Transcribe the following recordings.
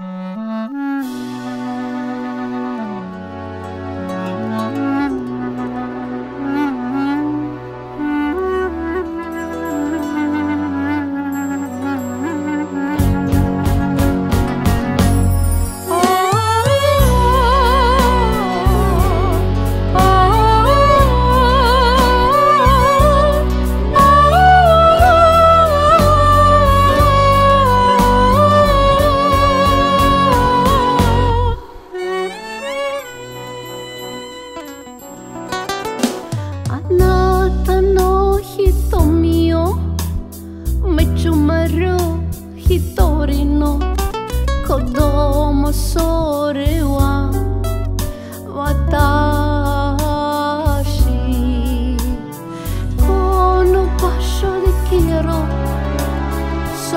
Mm-hmm.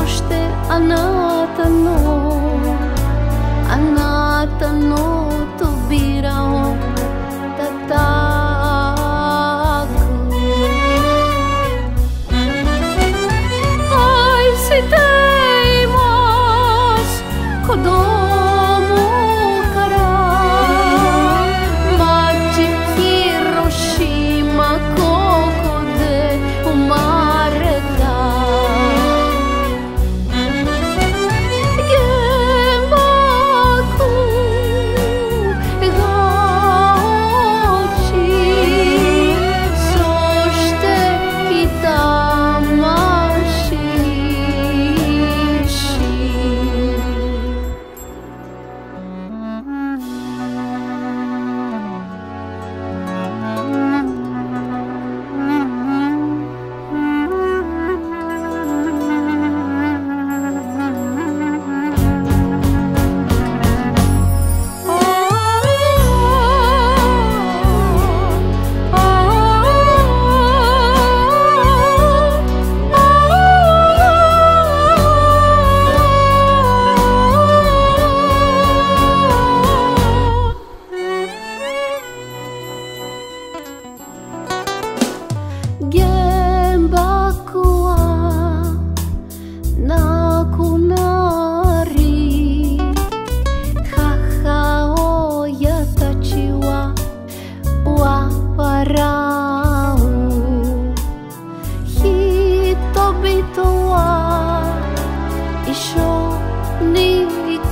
そしてあなたのあなたの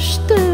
aşktı